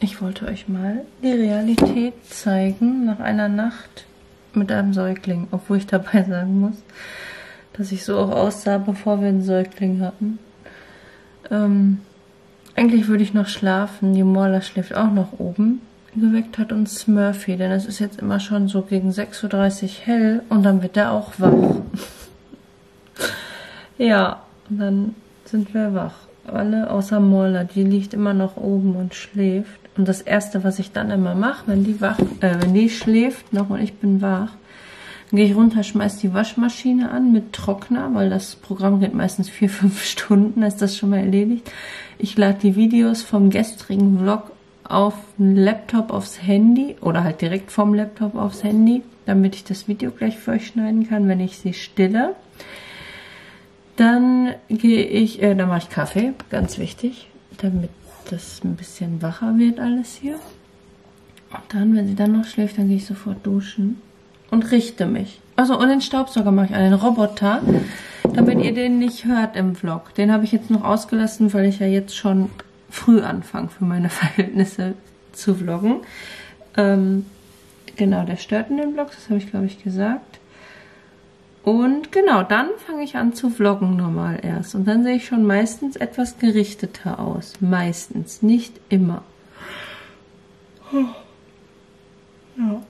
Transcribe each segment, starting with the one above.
Ich wollte euch mal die Realität zeigen nach einer Nacht mit einem Säugling, obwohl ich dabei sagen muss, dass ich so auch aussah, bevor wir einen Säugling hatten. Ähm, eigentlich würde ich noch schlafen, die Morla schläft auch noch oben. Geweckt hat uns Smurfy, denn es ist jetzt immer schon so gegen 6.30 Uhr hell und dann wird er auch wach. ja, dann sind wir wach. Alle außer Morla, die liegt immer noch oben und schläft. Und das erste, was ich dann immer mache, wenn die wach, äh, wenn die schläft noch und ich bin wach, dann gehe ich runter, schmeiß die Waschmaschine an mit Trockner, weil das Programm geht meistens vier, fünf Stunden, ist das schon mal erledigt. Ich lade die Videos vom gestrigen Vlog auf den Laptop aufs Handy oder halt direkt vom Laptop aufs Handy, damit ich das Video gleich für euch schneiden kann, wenn ich sie stille. Dann gehe ich, äh, dann mache ich Kaffee, ganz wichtig, damit das ein bisschen wacher wird alles hier. Und dann, wenn sie dann noch schläft, dann gehe ich sofort duschen und richte mich. Also und den Staubsauger mache ich an den Roboter, damit ihr den nicht hört im Vlog. Den habe ich jetzt noch ausgelassen, weil ich ja jetzt schon früh anfange für meine Verhältnisse zu vloggen. Ähm, genau, der stört in den Vlogs, das habe ich glaube ich gesagt. Und genau, dann fange ich an zu vloggen normal erst. Und dann sehe ich schon meistens etwas gerichteter aus. Meistens, nicht immer. Ja.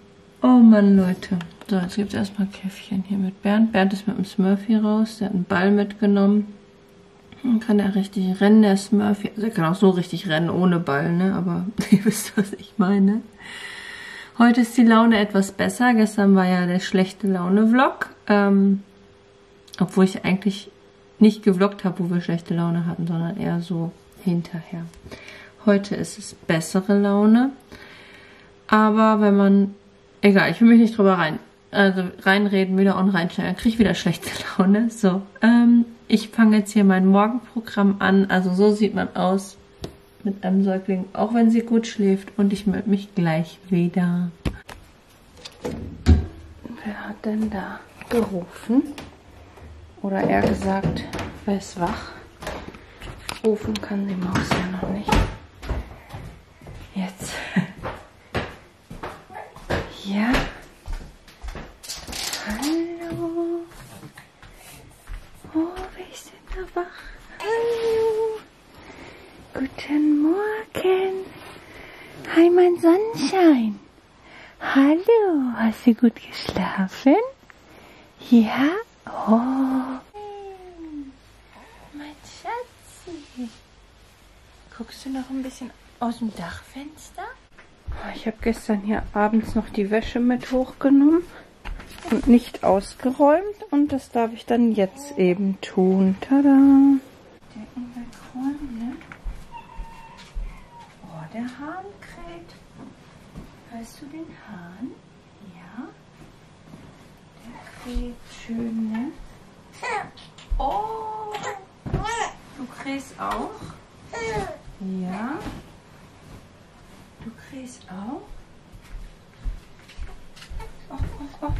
Oh Mann, Leute. So, jetzt gibt es erstmal Käffchen hier mit Bernd. Bernd ist mit dem Smurfy raus. Der hat einen Ball mitgenommen. Dann kann er richtig rennen, der Smurfy. Also er kann auch so richtig rennen ohne Ball, ne? Aber ihr wisst, was ich meine. Heute ist die Laune etwas besser. Gestern war ja der schlechte Laune-Vlog. Ähm, obwohl ich eigentlich nicht gevloggt habe, wo wir schlechte Laune hatten, sondern eher so hinterher. Heute ist es bessere Laune. Aber wenn man... Egal, ich will mich nicht drüber rein. Also reinreden wieder und reinstellen. Dann kriege ich wieder schlechte Laune. So, ähm, ich fange jetzt hier mein Morgenprogramm an. Also so sieht man aus mit einem Säugling, auch wenn sie gut schläft. Und ich melde mich gleich wieder. Wer hat denn da gerufen? Oder eher gesagt, wer ist wach? Rufen kann die Maus ja noch nicht. Jetzt. Ja. Hallo. Oh, wer ist denn da wach? Guten Morgen. Hi, mein Sonnenschein. Hallo. Hast du gut geschlafen? Ja? Oh. Mein Schatzi. Guckst du noch ein bisschen aus dem Dachfenster? Ich habe gestern hier abends noch die Wäsche mit hochgenommen und nicht ausgeräumt und das darf ich dann jetzt eben tun. Tada! Decken wegräumen, ne? Der Hahn kräht. Hörst du den Hahn? Ja? Der kräht schön, ne? Oh! Du krähst auch? Ja? Du kriegst auch? Oh, oh, oh.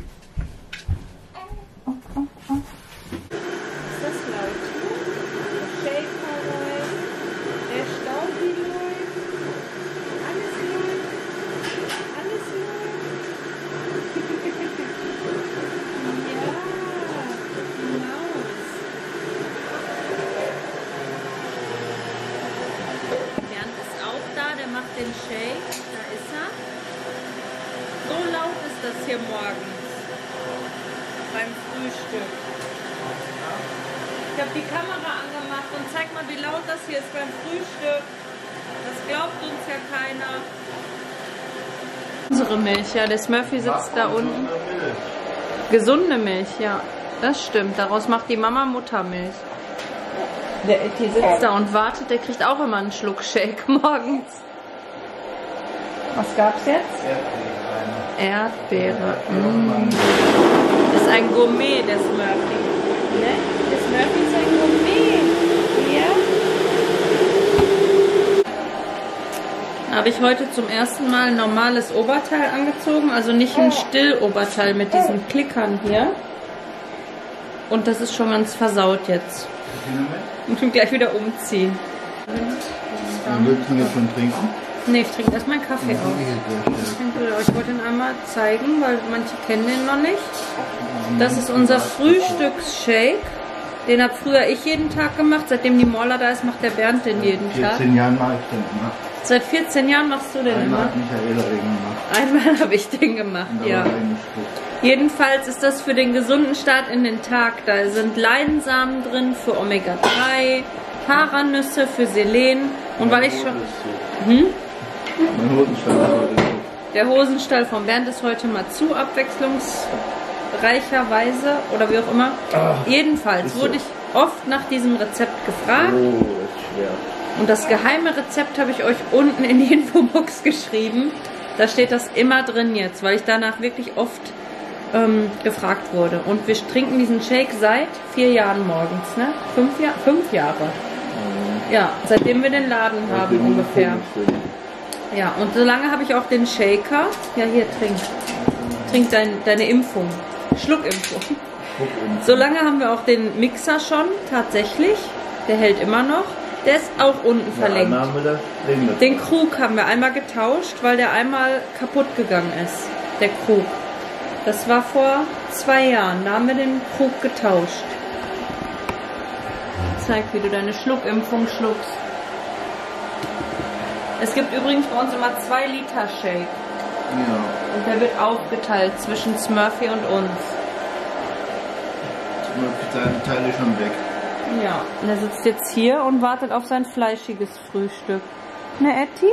Oh, oh, oh. Ist das laut? Der Shaker läuft, der Staubi läuft, alles läuft, alles läuft. ja, die Maus. Bernd ist auch da, der macht den Shake. Da ist er. So laut ist das hier morgens. Beim Frühstück. Ich habe die Kamera angemacht und zeig mal, wie laut das hier ist beim Frühstück. Das glaubt uns ja keiner. Unsere Milch, ja. Der Smurfy sitzt da unten. Gesunde Milch, ja. Das stimmt. Daraus macht die Mama Muttermilch. Der Etty sitzt da und wartet, der kriegt auch immer einen Schluck Shake morgens. Was gab's jetzt? Erdbeere. Mm. Ist ein ein Gourmet, der Smurfy. Ne? Der Smurfy ist ein Gourmet. Ja? Habe ich heute zum ersten Mal ein normales Oberteil angezogen, also nicht ein Stilloberteil mit diesen Klickern hier. Und das ist schon ganz versaut jetzt. Und gleich wieder umziehen. Und willst du jetzt schon trinken? Ne, ich trinke erstmal einen Kaffee aus. Ich wollte ihn einmal zeigen, weil manche kennen den noch nicht. Das ist unser Frühstücksshake. Den habe früher ich jeden Tag gemacht. Seitdem die Moller da ist, macht der Bernd den jeden Tag. 14 Jahren mache ich den immer. Seit 14 Jahren machst du den Einmal immer? hat Michaela den gemacht. Einmal habe ich den gemacht, ja. Jedenfalls ist das für den gesunden Start in den Tag. Da sind Leinsamen drin für Omega-3, Haarnüsse für Selen. Und weil ich schon... Hm? Heute so. Der Hosenstall von Bernd ist heute mal zu abwechslungsreicherweise oder wie auch immer. Jedenfalls ist so. wurde ich oft nach diesem Rezept gefragt Oh, ist schwer. und das geheime Rezept habe ich euch unten in die Infobox geschrieben. Da steht das immer drin jetzt, weil ich danach wirklich oft ähm, gefragt wurde. Und wir trinken diesen Shake seit vier Jahren morgens, ne? Fünf, Jahr, fünf Jahre. Ja, seitdem wir den Laden haben ungefähr. Ja, und solange habe ich auch den Shaker. Ja, hier, trink. Trink dein, deine Impfung. Schluckimpfung. In. Solange haben wir auch den Mixer schon, tatsächlich. Der hält immer noch. Der ist auch unten Ja, verlinkt. Ding mit. Den Krug haben wir einmal getauscht, weil der einmal kaputt gegangen ist. Der Krug. Das war vor zwei Jahren. Da haben wir den Krug getauscht. Zeig, wie du deine Schluckimpfung schluckst. Es gibt übrigens bei uns immer zwei Liter Shake. Ja. Und der wird aufgeteilt zwischen Smurfy und uns. Die kleinen Teile schon weg. Ja, und er sitzt jetzt hier und wartet auf sein fleischiges Frühstück. Ne, Etty?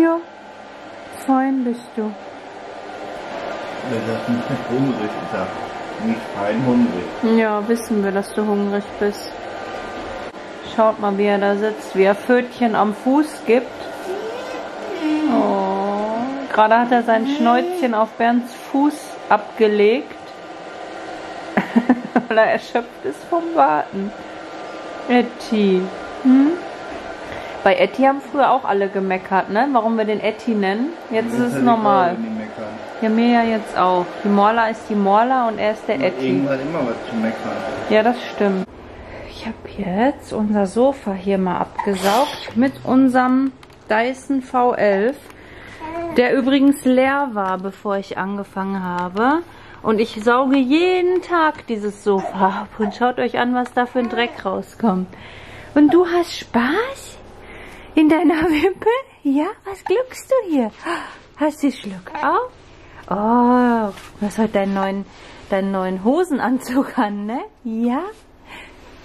Ja. Fein bist du. Wir sind hungrig. Ich sag, nicht fein hungrig. Ja, wissen wir, dass du hungrig bist. Schaut mal, wie er da sitzt, wie er Pfötchen am Fuß gibt. Oh, gerade hat er sein Schnäuzchen auf Bernds Fuß abgelegt, weil er erschöpft ist vom Warten. Etty. Hm? Bei Etty haben früher auch alle gemeckert, ne? Warum wir den Etty nennen. Jetzt ist es normal. Ja, mir ja jetzt auch. Die Morla ist die Morla und er ist der Etty. Irgendwann immer was zu meckern. Ja, das stimmt. Ich habe jetzt unser Sofa hier mal abgesaugt mit unserem Dyson V11, der übrigens leer war, bevor ich angefangen habe. Und ich sauge jeden Tag dieses Sofa ab und schaut euch an, was da für ein Dreck rauskommt. Und du hast Spaß? In deiner Wippe? Ja, was gluckst du hier? Hast du Schluck auf? Oh, du hast heute deinen neuen, deinen neuen Hosenanzug an, ne? Ja?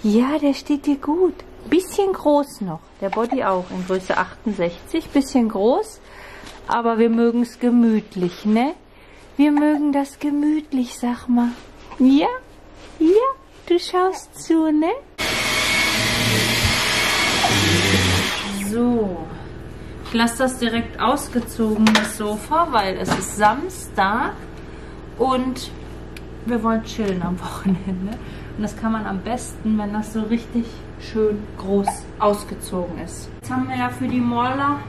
Ja, der steht dir gut. Bisschen groß noch. Der Body auch in Größe 68. Bisschen groß. Aber wir mögen es gemütlich, ne? Wir mögen das gemütlich, sag mal. Ja? Ja? Du schaust zu, ne? So. Ich lasse das direkt ausgezogen, das Sofa, weil es ist Samstag und wir wollen chillen am Wochenende. Und das kann man am besten, wenn das so richtig schön groß ausgezogen ist. Jetzt haben wir ja für die Moller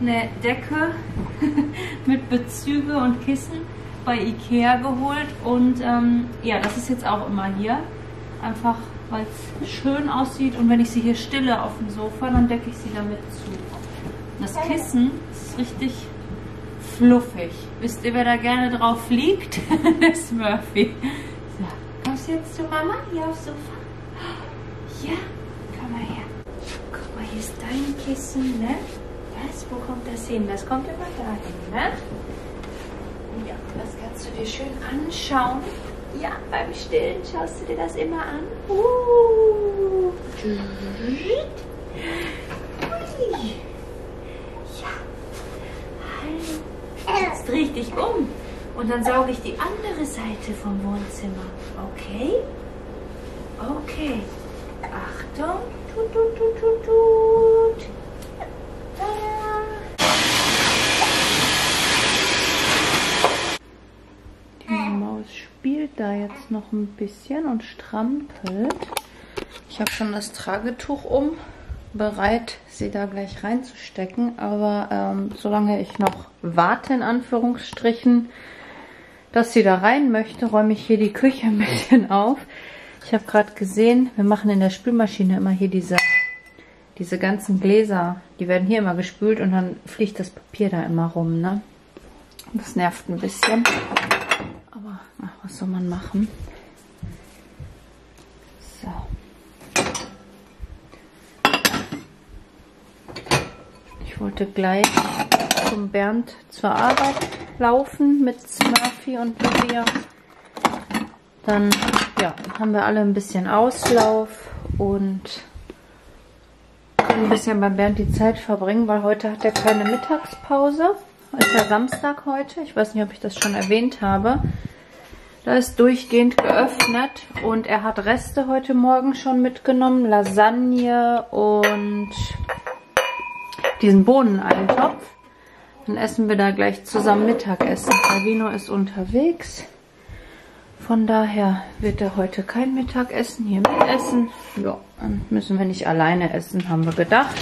eine Decke mit Bezüge und Kissen bei Ikea geholt. Und ähm, ja, das ist jetzt auch immer hier. Einfach, weil es schön aussieht. Und wenn ich sie hier stille auf dem Sofa, dann decke ich sie damit zu. Das Kissen ist richtig fluffig. Wisst ihr, wer da gerne drauf liegt? Der Smurfy. So, kommst du jetzt zu Mama hier aufs Sofa? Ja, komm mal her. Guck mal, hier ist dein Kissen, ne? Was? Wo kommt das hin? Das kommt immer dahin, ne? Ja, das kannst du dir schön anschauen. Ja, beim Stillen schaust du dir das immer an. Uh. Ui. Ja. Hallo. Jetzt dreh ich dich um. Und dann sauge ich die andere Seite vom Wohnzimmer. Okay? Okay. Achtung. Tut, tut, tut, tut, tut. Die Maus spielt da jetzt noch ein bisschen und strampelt. Ich habe schon das Tragetuch um, bereit, sie da gleich reinzustecken. Aber ähm, solange ich noch warte, in Anführungsstrichen, dass sie da rein möchte, räume ich hier die Küche ein bisschen auf. Ich habe gerade gesehen, wir machen in der Spülmaschine immer hier diese, diese ganzen Gläser. Die werden hier immer gespült und dann fliegt das Papier da immer rum. Ne? Das nervt ein bisschen. Aber ach, was soll man machen? Ich wollte gleich zum Bernd zur Arbeit laufen mit Smurfy und Lydia. Dann ja, haben wir alle ein bisschen Auslauf und können ein bisschen beim Bernd die Zeit verbringen, weil heute hat er keine Mittagspause. Ist ja Samstag heute. Ich weiß nicht, ob ich das schon erwähnt habe. Da ist durchgehend geöffnet und er hat Reste heute Morgen schon mitgenommen. Lasagne und diesen Bohneneintopf. Dann essen wir da gleich zusammen Mittagessen. Calvino ist unterwegs. Von daher wird er heute kein Mittagessen hier mitessen. Ja, dann müssen wir nicht alleine essen, haben wir gedacht.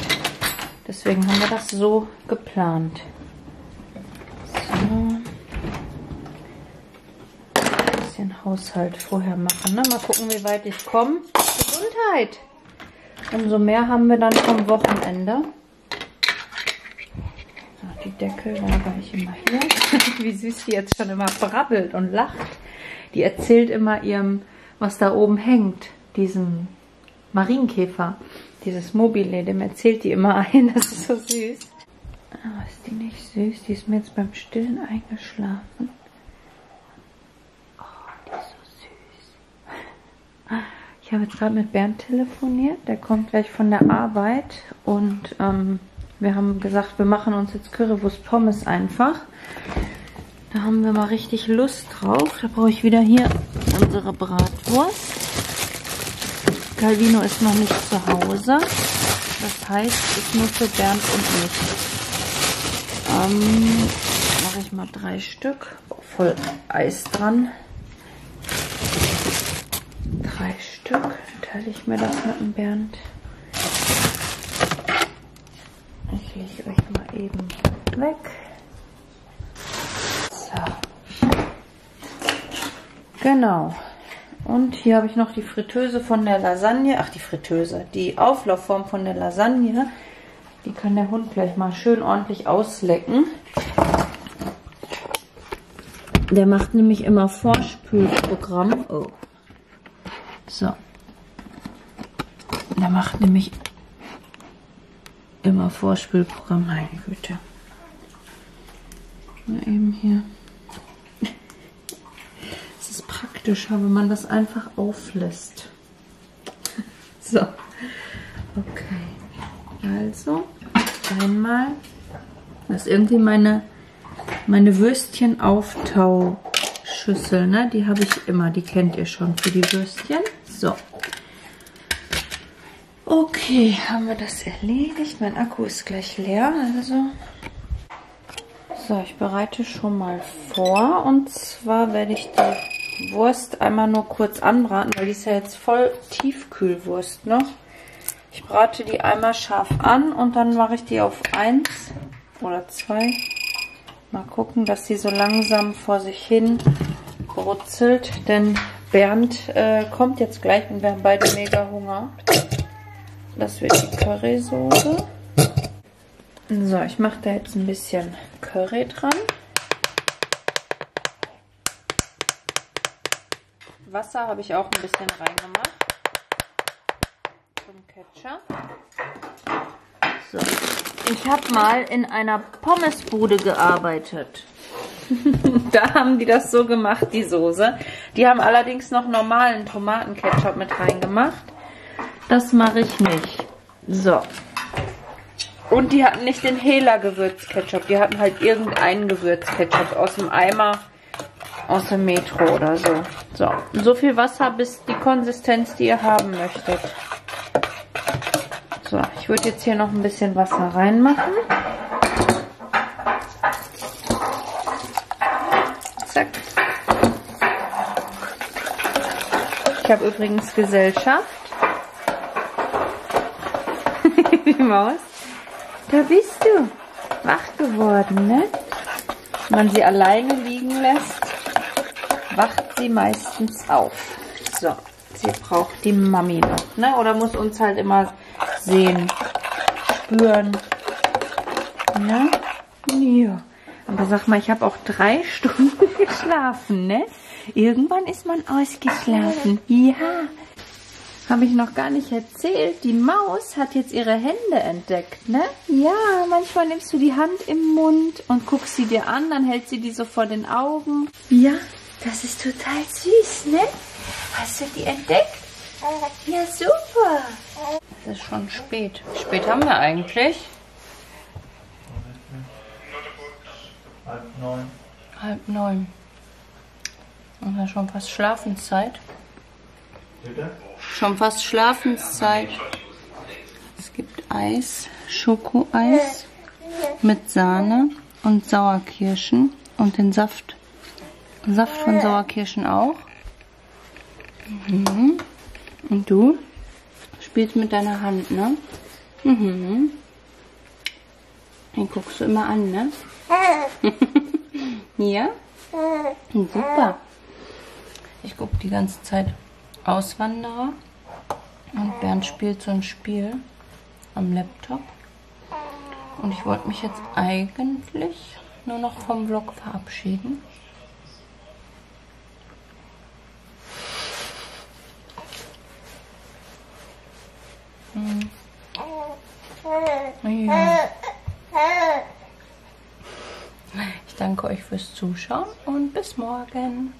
Deswegen haben wir das so geplant. So. Ein bisschen Haushalt vorher machen. Ne? Mal gucken, wie weit ich komme. Gesundheit! Umso mehr haben wir dann vom Wochenende. Die Deckel lagere ich immer hier. wie süß die jetzt schon immer brabbelt und lacht. Die erzählt immer ihrem, was da oben hängt, diesem Marienkäfer, dieses Mobile, dem erzählt die immer ein. Das ist so süß. Oh, ist die nicht süß? Die ist mir jetzt beim Stillen eingeschlafen. Oh, die ist so süß. Ich habe jetzt gerade mit Bernd telefoniert. Der kommt gleich von der Arbeit. Und ähm, wir haben gesagt, wir machen uns jetzt Currywurst Pommes einfach. Da haben wir mal richtig Lust drauf. Da brauche ich wieder hier unsere Bratwurst. Calvino ist noch nicht zu Hause. Das heißt, ich nur für Bernd und mich. Ähm, mache ich mal drei Stück. Voll Eis dran. Drei Stück. Dann teile ich mir das mit dem Bernd. Euch mal eben weg. So. Genau. Und hier habe ich noch die Fritteuse von der Lasagne. Ach, die Fritteuse. Die Auflaufform von der Lasagne. Die kann der Hund gleich mal schön ordentlich auslecken. Der macht nämlich immer Vorspülprogramm. Oh. So. Der macht nämlich immer Vorspülprogramm. Meine Güte. Mal eben hier. Es ist praktischer, wenn man das einfach auflässt. So. Okay. Also einmal, das ist irgendwie meine, meine Würstchen-Auftauschüssel, ne? Die habe ich immer, die kennt ihr schon für die Würstchen. So. Okay, haben wir das erledigt. Mein Akku ist gleich leer, also. So, ich bereite schon mal vor. Und zwar werde ich die Wurst einmal nur kurz anbraten, weil die ist ja jetzt voll Tiefkühlwurst noch. Ich brate die einmal scharf an und dann mache ich die auf 1 oder 2. Mal gucken, dass sie so langsam vor sich hin brutzelt. Denn Bernd äh, kommt jetzt gleich und wir haben beide mega Hunger. Das wird die Currysoße. So, ich mache da jetzt ein bisschen Curry dran. Wasser habe ich auch ein bisschen reingemacht zum Ketchup. So. Ich habe mal in einer Pommesbude gearbeitet. da haben die das so gemacht, die Soße. Die haben allerdings noch normalen Tomatenketchup mit reingemacht. Das mache ich nicht. So. Und die hatten nicht den Hela Gewürzketchup. Die hatten halt irgendeinen Gewürzketchup aus dem Eimer aus dem Metro oder so. So, so viel Wasser, bis die Konsistenz, die ihr haben möchtet. So, ich würde jetzt hier noch ein bisschen Wasser reinmachen. Zack. Ich habe übrigens Gesellschaft. Die Maus. Da bist du. Wach geworden, ne? Wenn man sie alleine liegen lässt, wacht sie meistens auf. So, sie braucht die Mami noch, ne? Oder muss uns halt immer sehen, spüren. Ja? Ja. Aber sag mal, ich habe auch drei Stunden geschlafen, ne? Irgendwann ist man ausgeschlafen. Ja. Habe ich noch gar nicht erzählt. Die Maus hat jetzt ihre Hände entdeckt, ne? Ja, manchmal nimmst du die Hand im Mund und guckst sie dir an, dann hält sie die so vor den Augen. Ja, das ist total süß, ne? Hast du die entdeckt? Ja, super. Es ist schon spät. Wie spät haben wir eigentlich? Halb neun. Halb neun. Und ja schon fast Schlafenszeit. Bitte? Schon fast Schlafenszeit. Es gibt Eis, Schokoeis mit Sahne und Sauerkirschen und den Saft. Saft von Sauerkirschen auch. Mhm. Und du spielst mit deiner Hand, ne? Mhm. Den guckst du immer an, ne? ja? Super. Ich gucke die ganze Zeit Auswanderer und Bernd spielt so ein Spiel am Laptop. Und ich wollte mich jetzt eigentlich nur noch vom Vlog verabschieden. Hm. Ja. Ich danke euch fürs Zuschauen und bis morgen.